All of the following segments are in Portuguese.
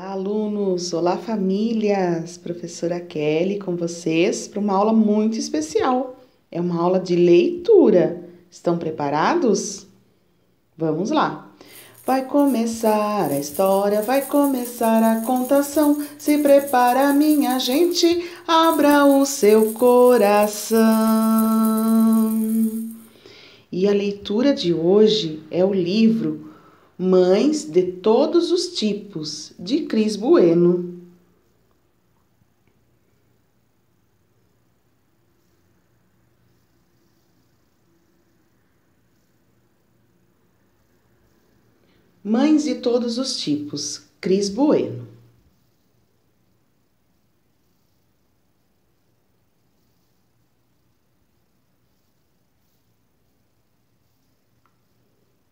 Olá, alunos! Olá, famílias! Professora Kelly com vocês para uma aula muito especial. É uma aula de leitura. Estão preparados? Vamos lá! Vai começar a história, vai começar a contação. Se prepara, minha gente, abra o seu coração. E a leitura de hoje é o livro Mães de Todos os Tipos, de Cris Bueno. Mães de Todos os Tipos, Cris Bueno.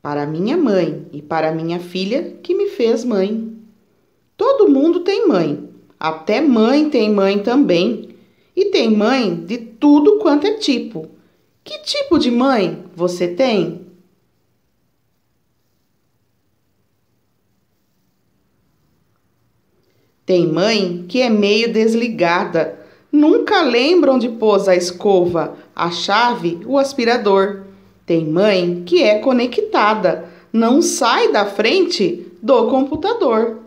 Para minha mãe e para minha filha que me fez mãe. Todo mundo tem mãe, até mãe tem mãe também. E tem mãe de tudo quanto é tipo. Que tipo de mãe você tem? Tem mãe que é meio desligada, nunca lembra onde pôs a escova, a chave, o aspirador. Tem mãe que é conectada, não sai da frente do computador.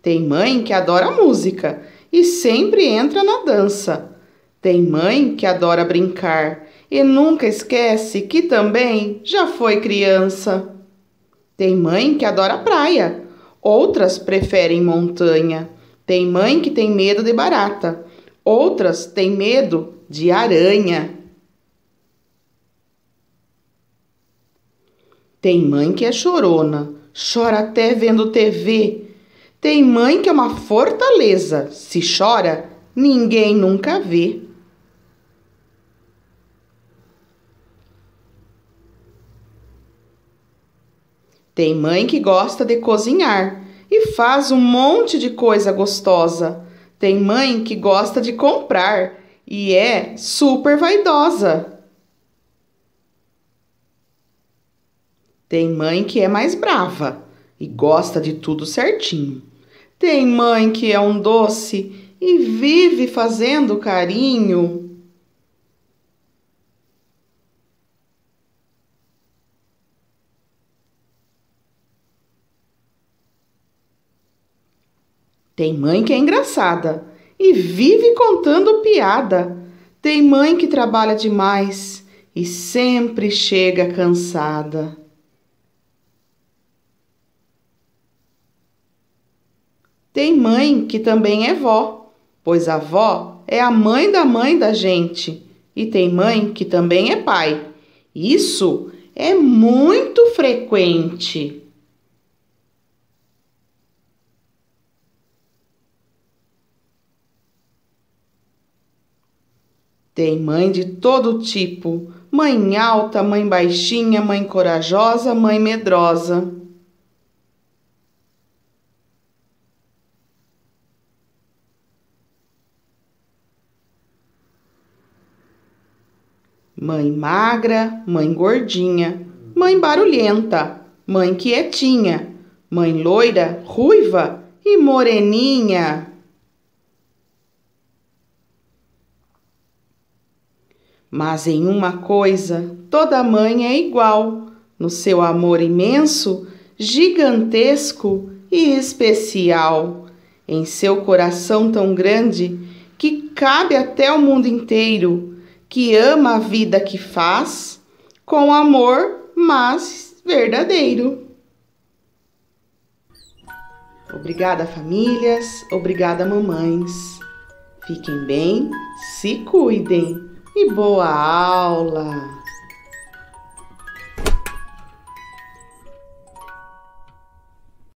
Tem mãe que adora música e sempre entra na dança. Tem mãe que adora brincar e nunca esquece que também já foi criança. Tem mãe que adora praia, outras preferem montanha. Tem mãe que tem medo de barata, outras têm medo de aranha. Tem mãe que é chorona, chora até vendo TV. Tem mãe que é uma fortaleza, se chora, ninguém nunca vê. Tem mãe que gosta de cozinhar e faz um monte de coisa gostosa. Tem mãe que gosta de comprar e é super vaidosa. Tem mãe que é mais brava e gosta de tudo certinho. Tem mãe que é um doce e vive fazendo carinho. Tem mãe que é engraçada e vive contando piada. Tem mãe que trabalha demais e sempre chega cansada. Tem mãe que também é vó, pois a vó é a mãe da mãe da gente. E tem mãe que também é pai. Isso é muito frequente. Tem mãe de todo tipo: mãe alta, mãe baixinha, mãe corajosa, mãe medrosa. Mãe magra, mãe gordinha, mãe barulhenta, mãe quietinha, mãe loira, ruiva e moreninha. Mas em uma coisa toda mãe é igual, no seu amor imenso, gigantesco e especial, em seu coração tão grande que cabe até o mundo inteiro que ama a vida que faz, com amor, mas verdadeiro. Obrigada, famílias. Obrigada, mamães. Fiquem bem, se cuidem e boa aula!